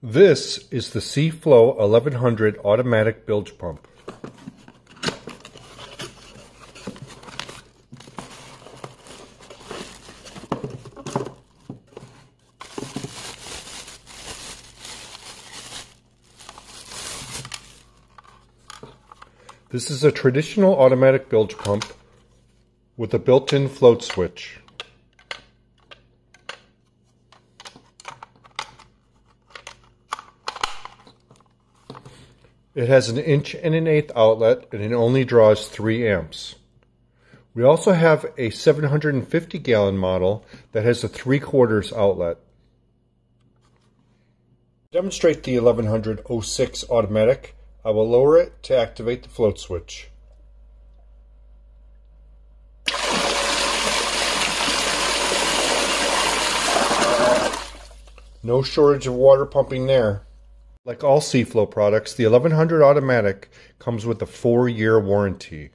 This is the Seaflo 1100 automatic bilge pump. This is a traditional automatic bilge pump with a built-in float switch. It has an inch and an eighth outlet and it only draws 3 amps. We also have a 750 gallon model that has a 3 quarters outlet. To demonstrate the 1100 06 automatic, I will lower it to activate the float switch. No shortage of water pumping there. Like all Seaflo products, the 1100 Automatic comes with a four-year warranty.